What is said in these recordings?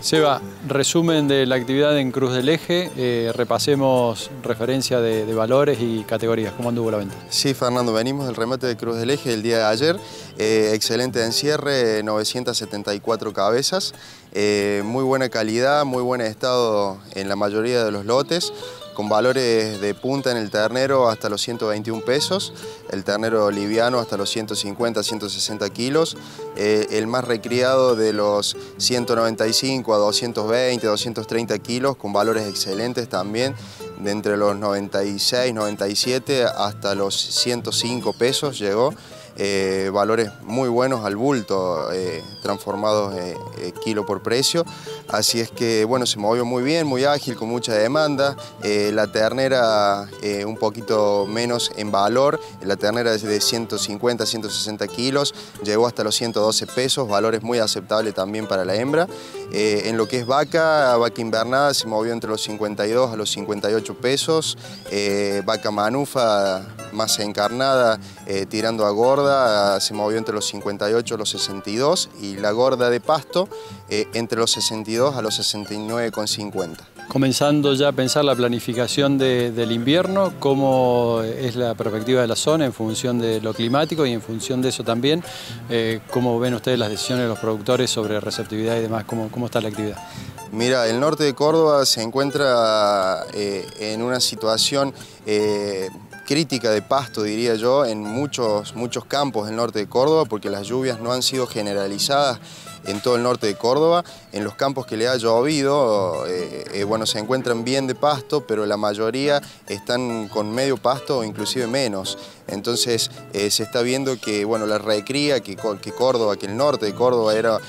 Seba, resumen de la actividad en Cruz del Eje, eh, repasemos referencia de, valores y categorías, ¿cómo anduvo la venta? Sí, Fernando, venimos del remate de Cruz del Eje el día de ayer, eh, excelente encierre, 974 cabezas, eh, muy buena calidad, muy buen estado en la mayoría de los lotes, con valores de punta en el ternero hasta los 121 pesos, el ternero liviano hasta los 150, 160 kilos, eh, el más recriado de los 195 a 220, 230 kilos, con valores excelentes también, de entre los 96, 97 hasta los 105 pesos llegó. Eh, valores muy buenos al bulto, eh, transformados eh, kilo por precio. Así es que bueno, se movió muy bien, muy ágil, con mucha demanda. la ternera un poquito menos en valor, la ternera es de 150, 160 kilos, llegó hasta los 112 pesos, valores muy aceptables también para la hembra. En lo que es vaca, vaca invernada se movió entre los 52 a los 58 pesos, vaca manufa más encarnada, tirando a gorda, se movió entre los 58 y los 62 y la gorda de pasto eh, entre los 62 a los 69,50. Comenzando ya a pensar la planificación del invierno, cómo es la perspectiva de la zona en función de lo climático y en función de eso también, eh, cómo ven ustedes las decisiones de los productores sobre receptividad y demás, cómo, cómo está la actividad. Mira, el norte de Córdoba se encuentra eh, en una situación crítica de pasto, diría yo, en muchos, muchos campos del norte de Córdoba, porque las lluvias no han sido generalizadas en todo el norte de Córdoba. En los campos que le ha llovido, eh, eh, bueno, se encuentran bien de pasto, pero la mayoría están con medio pasto o inclusive menos. Entonces eh, se está viendo que bueno, la recría, que, Córdoba, que el norte de Córdoba eran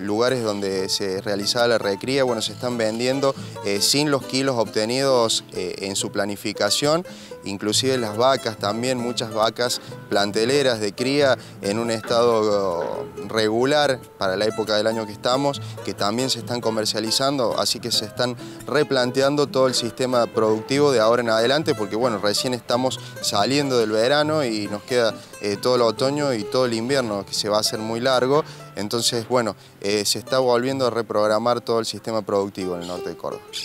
lugares donde se realizaba la recría, bueno, se están vendiendo sin los kilos obtenidos en su planificación, inclusive las vacas también, muchas vacas planteleras de cría en un estado regular para la época del año que estamos, que también se están comercializando, así que se están replanteando todo el sistema productivo de ahora en adelante, porque bueno, recién estamos saliendo del verano y nos queda eh, todo el otoño y todo el invierno, que se va a hacer muy largo, entonces bueno, eh, se está volviendo a reprogramar todo el sistema productivo en el norte de Córdoba.